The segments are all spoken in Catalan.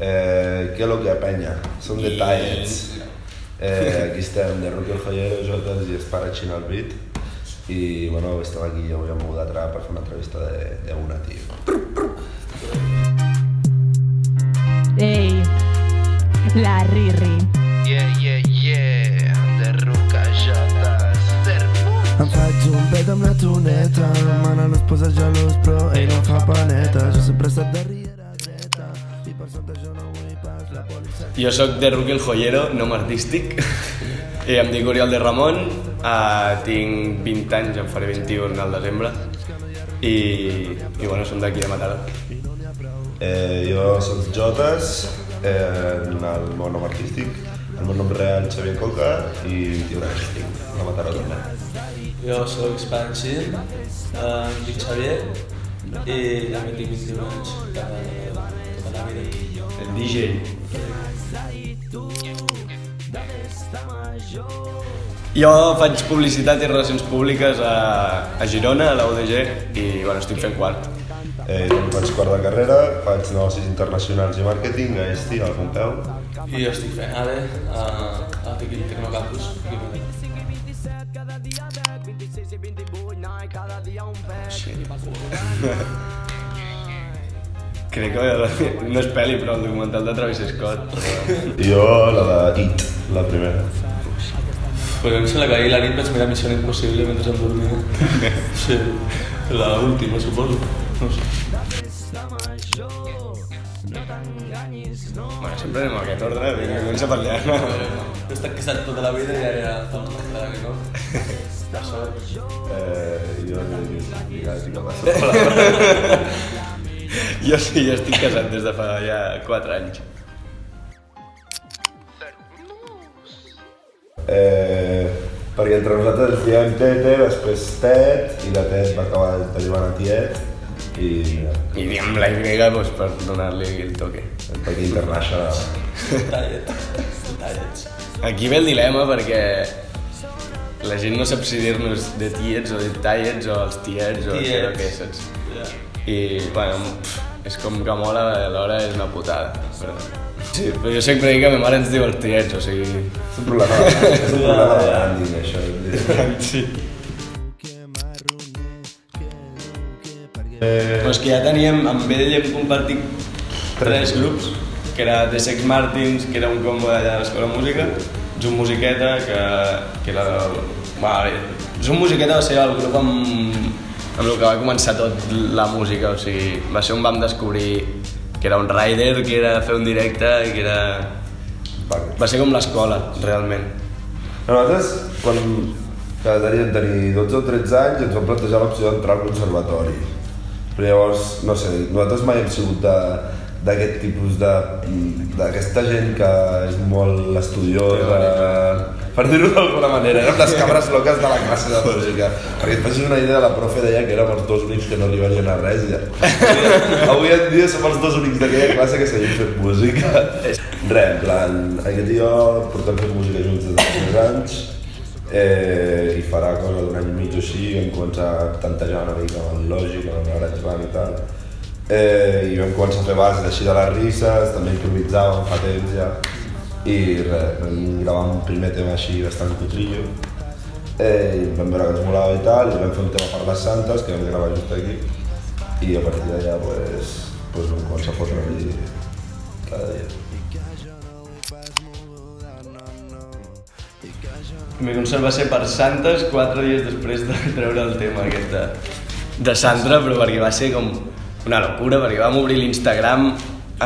Eh, què lo que penya? Són detalls. Eh, aquí estem de Roque el Joyero, Jotes i Esparachín al beat. I bueno, estem aquí avui amb Udatra per fer una entrevista de, de una, tio. Ei, la Riri. Yeah, yeah, yeah, de Ruca Jotes, Em faig un pet amb la tuneta Mana no es posa gelós però ell no fa paneta Jo sempre he estat de riera Jo sóc de Ruki el Joyero, nom artístic. I em dic Oriol de Ramon, uh, tinc 20 anys, em faré 21 al desembre. I, i bueno, som d'aquí de Mataró. Eh, jo soc Jotes, eh, en el meu nom artístic, el meu nom real Xavier Coca i 21 anys tinc, a Mataró també. Jo soc Spanxin, eh, em dic Xavier i també tinc 21 anys de tota la vida. El DJ. Jo faig publicitat i relacions públiques a, a Girona, a la UDG, i bueno, estic fent quart. Eh, també faig quart de carrera, faig negocis internacionals i màrqueting a Esti, al Pompeu. I jo estic fent ADE a, a Tecnocampus. aquí a Mataró. Crec que no és pel·li, però el documental de Travis Scott. Jo la de It, la primera. Pues a mi sembla que ahir la nit vaig mirar Missió Impossible mentre em dormia. Sí, la última, suposo. No sé. Bueno, sempre anem a aquest ordre, vinga, comença a parlar. He estat casat tota la vida i ara ja una vegada que no. La sort. Eh, jo no digue massa. Jo sí, jo estic casat des de fa ja 4 anys. Eh, perquè entre nosaltres ens diem Tete, després Tet, i la Tet va acabar derivant a Tiet, i mira, I diguem la Y doncs, per donar-li el toque. international. Tallet. Tallets. Aquí ve el dilema perquè la gent no sap si dir-nos de tiets o de tallets o els tiets o això Tiets. què, saps? Ja. I, bueno, pff, és com que mola, alhora és una putada. Però... Sí, però jo sempre dic que ma mare ens diu els tiets, o sigui... És un problema, és un problema de branding, això. Sí. Eh, Però és que ja teníem, amb ell hem compartit tres grups, que era The Sex Martins, que era un combo d'allà de l'Escola de Música, Zoom Musiqueta, que, que era... Va, bé, Zoom Musiqueta va ser el grup amb, amb el que va començar tot la música, o sigui, va ser on vam descobrir que era un rider, que era fer un directe que era... Va ser com l'escola, realment. Nosaltres, quan que tenir 12 o 13 anys, ens vam plantejar l'opció d'entrar al conservatori. Però llavors, no sé, nosaltres mai hem sigut de- d'aquest tipus de... d'aquesta gent que és molt estudiosa, per dir-ho d'alguna manera, érem les cabres loques de la classe de música. Perquè et facis una idea, la profe deia que érem els dos únics que no arribarien a res. Ja. Avui en dia som els dos únics d'aquella classe que seguim fent música. Res, en plan, aquest i jo portem fent música junts des de fa anys eh, i farà cosa d'un any i mig o així, vam començar a tantejar una mica amb el Logic, amb el GarageBand i tal. Eh, I vam començar a fer bases així de les risses, també improvisàvem fa temps ja. I res, vam gravar un primer tema així bastant cutrillo. Eh, i vam veure que ens molava i tal, i vam fer un tema per les Santes, que vam gravar just aquí. I a partir d'allà pues, pues vam començar a fotre-li cada dia. Meu concert va ser per Santes quatre dies després de treure el tema aquest de, de Sandra, però perquè va ser com una locura, perquè vam obrir l'Instagram,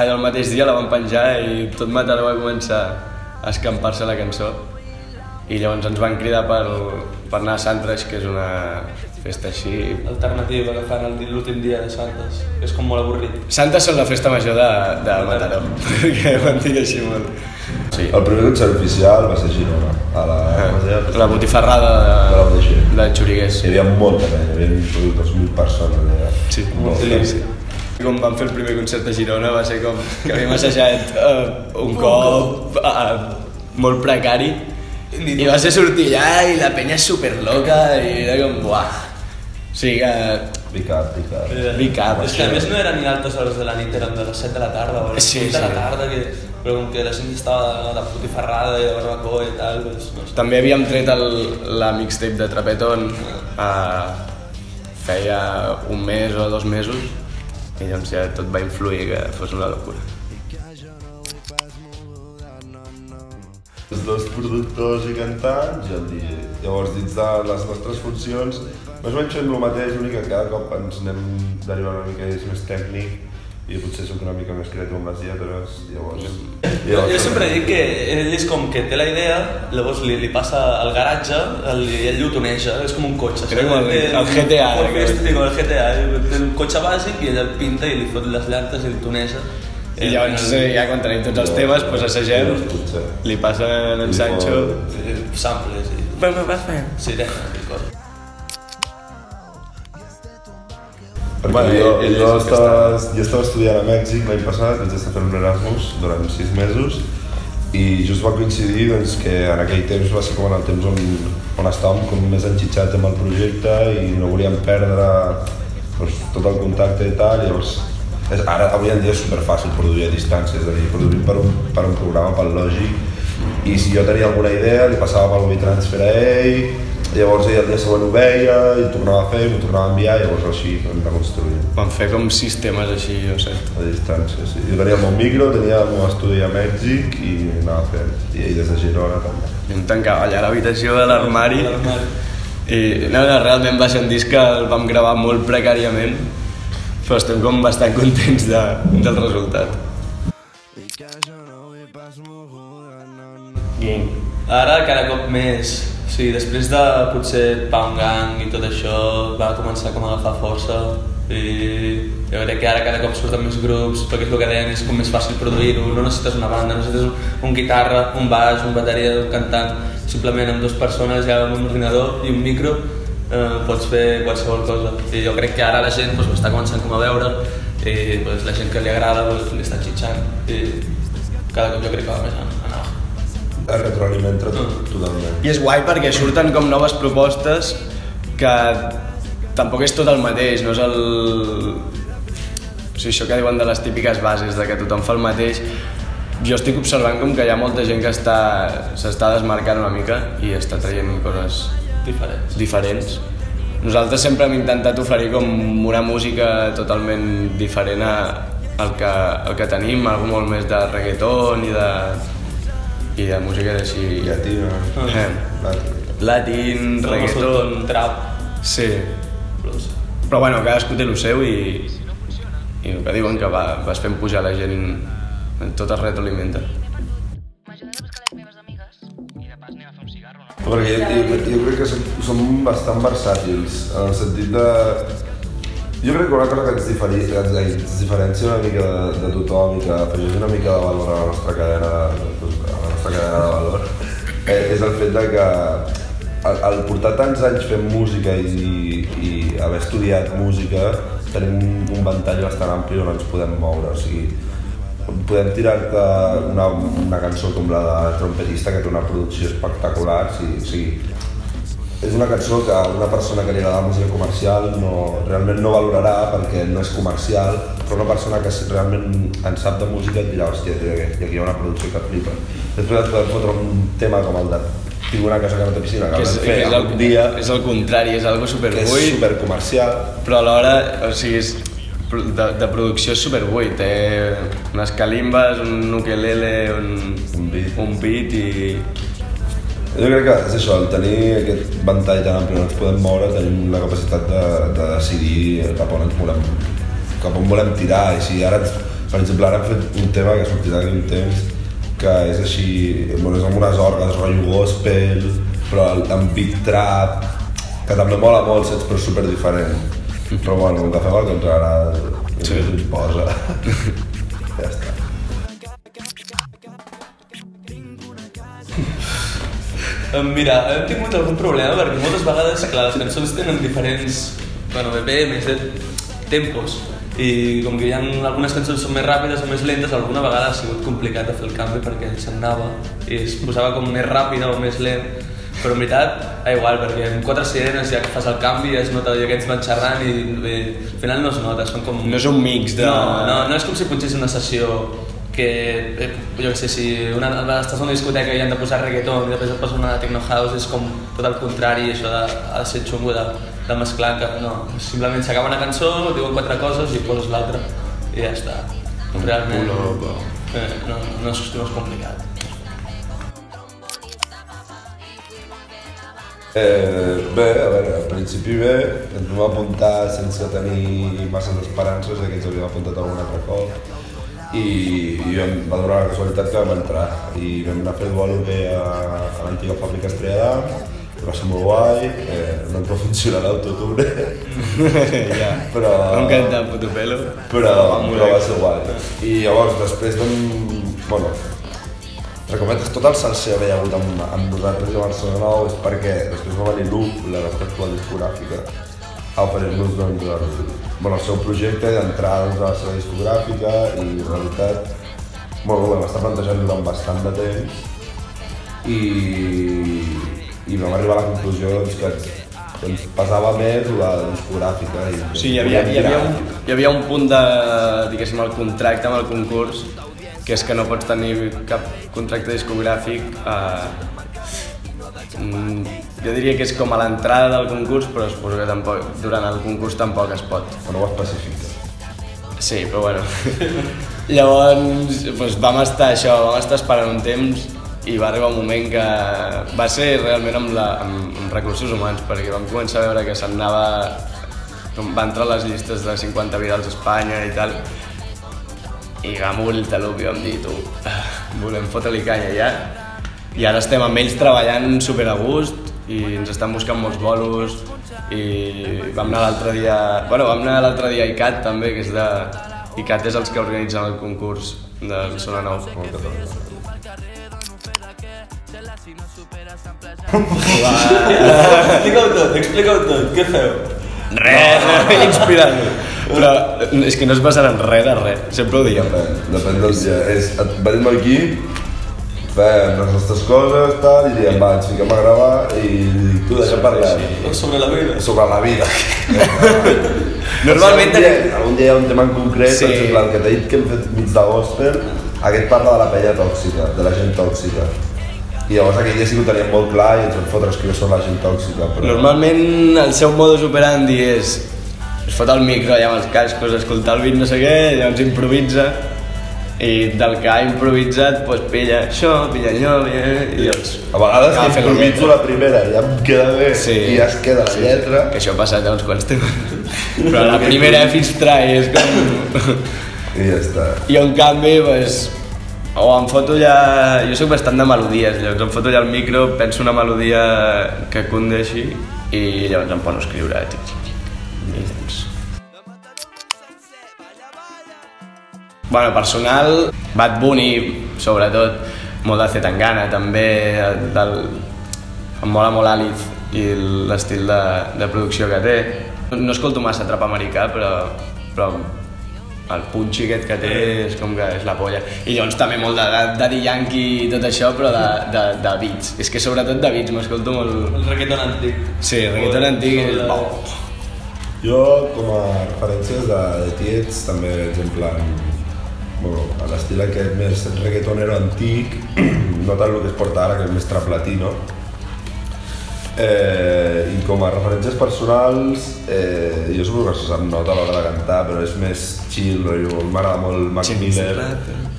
el mateix dia la vam penjar i tot Mataró va començar a escampar-se la cançó. I llavors ens van cridar per, per anar a Santres, que és una festa així... Alternativa que fan l'últim dia de Santes. És com molt avorrit. Santes són la festa major de, de Mataró, perquè van dir així molt. Sí. El primer concert oficial va ser a Girona, a la... deia? La botifarrada De la de, UDG. de Xurigués. Hi havia molta gent, hi havia 2.000 persones allà. Sí, Molta. sí. Com vam fer el primer concert a Girona va ser com que havíem assajat uh, un cop uh, molt precari i va ser sortir allà i la penya és superloca i era com buah. O sigui que Picat, picat. Eh, Picat, És que a més no eren ni altes hores de la nit, eren de les 7 de la tarda o les Sí, 8 de la sí. tarda, que, però com que la gent estava de, de putifarrada i de barbacoa i tal, doncs, no sé. També havíem tret el, la mixtape de Trapeton eh, feia un mes o dos mesos i doncs ja tot va influir que fos una locura. Els dos productors i cantants i el DJ. Llavors, dins de les nostres funcions, més o menys fem el mateix, l'únic que cada cop ens anem derivant una mica és més tècnic i potser soc una mica més creatiu amb les lletres, llavors... Jo, jo sempre dic que ell és com que té la idea, llavors li, li passa al garatge el, i ell ho toneja, és com un cotxe. Era com el- el GTA, que- Fiesta, com el GTA, té el cotxe bàsic i ell el pinta i li fot les llantes i el toneja. I llavors eh, ja quan tenim tots els temes, doncs assagem, li passen en Sancho... Eh, Samples i Bueno, va fer. sirena i coses. Perquè Bueno, jo, ell- ell jo, és el que estava, jo estava estudiant a Mèxic l'any passat, vaig estar fent un Erasmus durant sis mesos i just va coincidir doncs, que en aquell temps va ser com en el temps on, on estàvem com més enxitxats amb el projecte i no volíem perdre doncs, tot el contacte i tal, llavors és, ara avui en dia és superfàcil produir a distància, és a dir, produir per un, per un programa, pel Logic i si jo tenia alguna idea li passava pel WeTransfer a ell llavors ell el dia següent ho veia i tornava a fer, m'ho tornava a enviar i llavors així vam anar construint Vam fer com sistemes així, jo sé. a distància, sí. Jo tenia el meu micro, tenia el meu estudi a Mèxic i anava fent. I ell des de Girona també. I em tancava allà a l'habitació de l'armari i no, no, realment va ser un disc que el vam gravar molt precàriament però estem com bastant contents de, del resultat. I. Ara cada cop més, sí, després de potser Pound Gang i tot això va començar com a agafar força i jo crec que ara cada cop surten més grups perquè és el que deien, és com més fàcil produir-ho, no necessites una banda, necessites un, un guitarra, un baix, un bateria, un cantant, simplement amb dues persones ja amb un ordinador i un micro eh, pots fer qualsevol cosa i jo crec que ara la gent pues, ho està començant com a veure i pues, la gent que li agrada pues, li està xitxant i cada cop jo crec que va més en, en. Es retroalimenta Mm. totalment. I és guai perquè surten com noves propostes que tampoc és tot el mateix, no és el... O sigui, això que diuen de les típiques bases, de que tothom fa el mateix, jo estic observant com que hi ha molta gent que està s'està desmarcant una mica i està traient coses diferents. diferents. Nosaltres sempre hem intentat oferir com una música totalment diferent a, al, que, al que tenim, algo molt més de reggaeton i de, i de música així... Llatina. Eh, Latin. Latin, reggaeton... Trap, Sí, blues. però bueno, cadascú té el seu i, i el que diuen que va, vas fent pujar la gent, tot es retroalimenta. M'ajudaré a buscar les meves amigues i de pas anem a fer un cigarro, no? Perquè jo, jo, jo crec que som, som bastant versàtils, en el sentit de... Jo crec que una cosa que ens, diferi, que ens, ens diferencia una mica de, de tothom i que afegeix una mica de valor a la nostra cadena de, a nostra cadena de valor. Eh, és el fet de que al, al portar tants anys fent música i, i haver estudiat música tenim un, un ventall bastant ampli on ens podem moure, o sigui, podem tirar-te una, una cançó com la de Trompetista que té una producció espectacular, sí, sí. És una cançó que una persona que li agrada la música comercial no, realment no valorarà perquè no és comercial, però una persona que realment en sap de música et dirà, hòstia, tio, i aquí hi ha una producció que flipa. Després et podem fotre un tema com el de tinc una casa que no té piscina, que, Que és, fer és, el, un dia, és el contrari, és algo que és superbuit, supercomercial, però alhora, o sigui, és, de, de producció és superbuit, té unes calimbes, un ukelele, un, Un beat. un beat i... Jo crec que és això, el tenir aquest ventall tan ampli on ens podem moure, tenim la capacitat de, de decidir cap on ens volem, cap on volem tirar. I si ara, per exemple, ara hem fet un tema que sortirà d'aquí un temps, que és així, bueno, és amb unes orgues, rotllo gospel, però amb beat trap, que també mola molt, saps, però super diferent. Però bueno, com que fem el que ens agrada, sí. ens posa. ja està. Eh, Mira, hem tingut algun problema perquè moltes vegades, clar, les cançons tenen diferents, bueno, BPMs, eh, tempos, i com que hi ha algunes cançons són més ràpides o més lentes, alguna vegada ha sigut complicat de fer el canvi perquè se'n anava i es posava com més ràpida o més lent. Però en veritat, da igual, perquè amb quatre sirenes ja fas el canvi, es nota i aquests van xerrant i, i al final no es nota, són com... No és un mix de... No, no, no és com si punxés una sessió que, eh, jo què sé, si una, estàs a una discoteca i han de posar reggaeton i després et posen una techno house, és com tot el contrari, això de, ha de ser xungo de, de mesclar, que no, simplement s'acaba una cançó, diuen quatre coses i poses l'altra i ja està. Realment, eh, no, no, és, no és complicat. Eh, bé, a veure, al principi bé, ens vam apuntar sense tenir masses esperances de que ens havíem apuntat algun altre cop i, i em va donar la casualitat que vam entrar i vam anar a fer el vol bé a, a l'antiga fàbrica Estrella va ser molt guai, eh, no ens va funcionar l'autotune, ja. però, No em canta puto pelo. però, però va ser guai. I llavors després vam, bueno, entre cometes, tot el salser que hi ha hagut amb, amb nosaltres i Barcelona Nou és perquè després va venir l'UP, la nostra actual discogràfica, a oferir-nos doncs, bueno, el seu projecte d'entrar doncs, a la seva discogràfica i en realitat bueno, vam estar plantejant durant bastant de temps i, i vam arribar a la conclusió doncs, que que ens pesava més la discogràfica i O sigui, hi havia, hi, havia un, hi havia un punt de, diguéssim, el contracte amb el concurs, que és que no pots tenir cap contracte discogràfic eh, mm, jo diria que és com a l'entrada del concurs, però suposo que tampoc, durant el concurs tampoc es pot. no ho especifica. Sí, però bueno. Llavors, doncs vam estar això, vam estar esperant un temps i va arribar un moment que va ser realment amb, la, amb, amb recursos humans, perquè vam començar a veure que s'anava... Va entrar a les llistes de 50 virals a Espanya i tal, i vam obrir el talup i vam dir, tu, volem fotre-li canya ja. I ara estem amb ells treballant super a gust i ens estan buscant molts bolos i vam anar l'altre dia... Bueno, vam anar l'altre dia a ICAT també, que és de... ICAT és els que organitzen el concurs del Sona Nou. Explica-ho tot, explica-ho tot, què feu? Res, inspirant Però és que no es basaran res de res, sempre ho diem. Depèn, del dia. És, venim aquí, fem les nostres coses, tal, i diem, va, ens fiquem a gravar i dic, tu deixa parlar. Sobre la vida. Sobre la vida. Normalment algun dia, algun dia hi ha un tema en concret, Sí. exemple, el que t'he dit que hem fet mig de gospel, aquest parla de la pella tòxica, de la gent tòxica. I llavors aquell dia sí que ho teníem molt clar i ens vam fotre escriure sobre la gent tòxica. Però... Normalment el seu modus operandi és es fot el micro allà amb els cascos, escoltar el beat no sé què, llavors improvisa i del que ha improvisat pues, pilla això, pilla allò, pilla... i llavors A vegades que improviso la primera ja em queda bé Sí. i ja es queda la lletra. Que això ha passat ja uns quants temes. Però la primera filtrar és com... I ja està. I en canvi, pues, o em foto ja... Jo sóc bastant de melodies, llavors em foto ja al micro, penso una melodia que condeixi i llavors em poso a escriure. Tic, tic, tic. I doncs... Bueno, personal, Bad Bunny, sobretot, molt de Zetangana, també, del... em mola molt Alice i l'estil de, de producció que té. No escolto massa trap americà, però, però el punxi aquest que té és com que és la polla. I llavors també molt de, de Daddy Yankee i tot això, però de, de, de beats. És que sobretot de beats m'escolto molt... El reggaeton antic. Sí, reggaeton antic és... Sobre- Bo. Jo, com a referències de, de tiets, també, per exemple, en, bueno, a l'estil aquest més reggaetonero antic, no tant el que es porta ara, que és més trap latino, Eh, I com a referències personals, eh, jo suposo que se sap nota a l'hora de cantar, però és més chill. M'agrada molt Mac Chance Miller.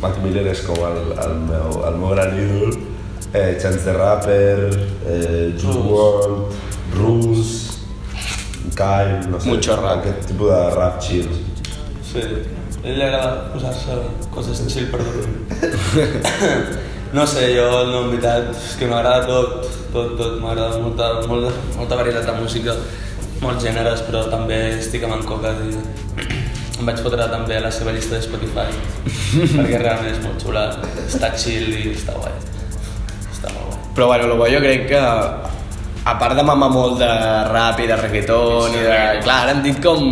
Mac Miller és com el, el, meu, el meu gran ídol. Eh, Chance the Rapper, eh, Juice WRLD, Rus, Kyle, no sé. Mucho rap. Aquest tipus de rap chill. Sí. A ell li agrada posar-se coses chill per dormir. no sé, jo no, en veritat, és que m'agrada tot, tot, tot, m'agrada molta, molta, molta varietat de música, molts gèneres, però també estic amb en Coca i em vaig fotre també a la seva llista de Spotify, perquè realment és molt xula, està chill i està guai. Està molt guai. Però bueno, el bo jo crec que a part de mamar molt de rap i de reggaeton i de... Clar, ara hem dit com...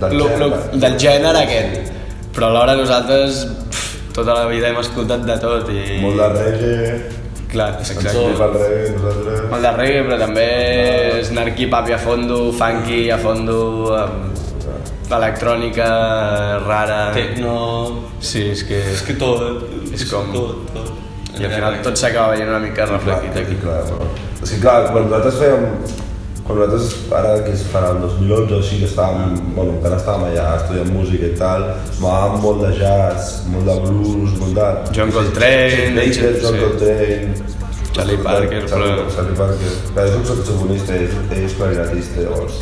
Del lo, lo, gènere. del gènere aquest. Però alhora nosaltres pff, tota la vida hem escoltat de tot i... Molt de reggae, Clar, exacte. flipa el reggae, nosaltres... Molt de reggae, però també és narqui papi a fondo, funky a fondo, amb electrònica rara... Tecno... Sí, és que... És que tot... És com- Tot, tot. I al final tot s'acaba veient una mica reflectit aquí. Clar, però... O sigui, clar, quan nosaltres fèiem... Quan nosaltres, ara que es farà el 2011 o així, que estàvem, bueno, encara estàvem allà estudiant música i tal, m'agradava molt de jazz, molt de blues, molt de... John Coltrane, Baker, John sí. Coltrane... Charlie Parker, Charlie, però- Charlie Parker. Clar, és un saxofonista, és, és clarinetista, llavors.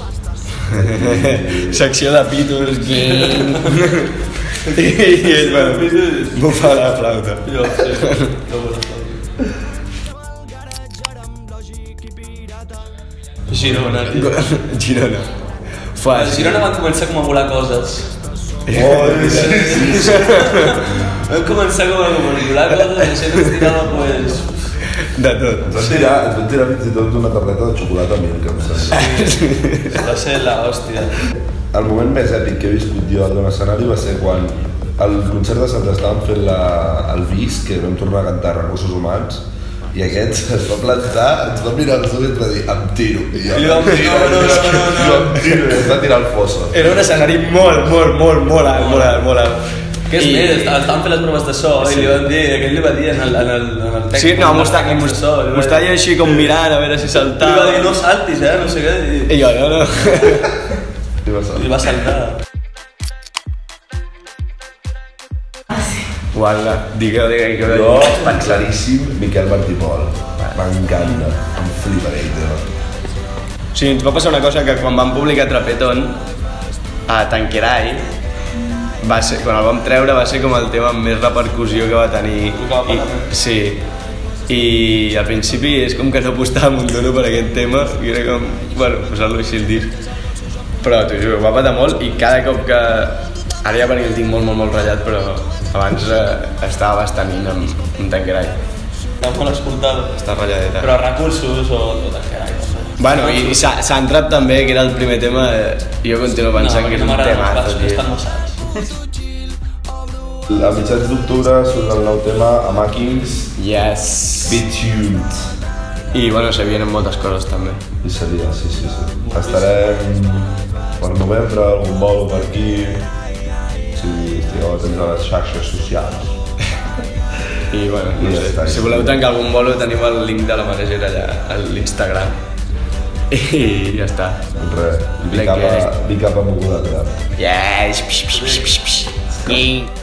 Secció de pitos, que... I, i bueno, bufa la flauta. Jo, sí. Girona, tio. Girona. Fa, A Girona van començar com a volar coses. Oh, sí, sí. Vam començar com a volar coses i això ens tirava, pues... De tot. Ens van tirar, ens van tirar fins i tot una tableta de xocolata a Milka, em sembla. Va ser la hòstia. El moment més èpic que he viscut jo d'un escenari va ser quan al concert de Sant estàvem fent la, el vis, que vam tornar a cantar Recursos Humans, i aquest es va plantar, ens va mirar els ulls i ens va dir, em tiro. I jo, I jo, "Em tiro". no, no, no, no, no. Jo, em tiro, i ens va tirar al fosso. Era un escenari molt, molt, molt, molt alt, molt alt, molt alt. Què és I- més? Estaven fent les proves de so i li van dir, aquell li va dir en el, en el, en el text... Sí, no, m'ho està, so, m'ho està així com mirant a veure si Li saltava. va dir, no saltis, eh, no sé què, i, I jo, no, no. I va ser. i va saltar. Uala, digueu, digueu, digueu. Jo, claríssim, Miquel Martí Pol. M'encanta, em flipa aquell tema. Sí, ens va passar una cosa que quan vam publicar Trapeton a Tanqueray va ser, quan el vam treure va ser com el tema amb més repercussió que va tenir El I, sí i al principi és com que no apostàvem un dono per aquest tema i era com, bueno, posar-lo així al disc però t'ho juro, va patar molt i cada cop que ara ja perquè el tinc molt, molt, molt ratllat però abans eh, estava bastant in amb, amb Tanqueray Està molt escoltada. està ratlladeta Però recursos o hi ha. Bueno, i, i s'ha s'ha entrat també, que era el primer tema, eh, jo continuo pensant que és no un m'agraden els tema. bassos, estan mossats. A mitjans d'octubre surt el nou tema a Makings, Yes. Tuned. I bueno, se vienen moltes coses també. I seria, sí, sí, sí. Estarem per novembre, algun bolo per aquí. Si estigueu atents a les xarxes socials. I bueno, no I sé, està. si voleu tancar algun bolo tenim el link de la manegera allà a l'Instagram. I ja està. Res, vi cap a, vi cap a Moguda Trap. Yes. Psh, psh, psh, psh, psh.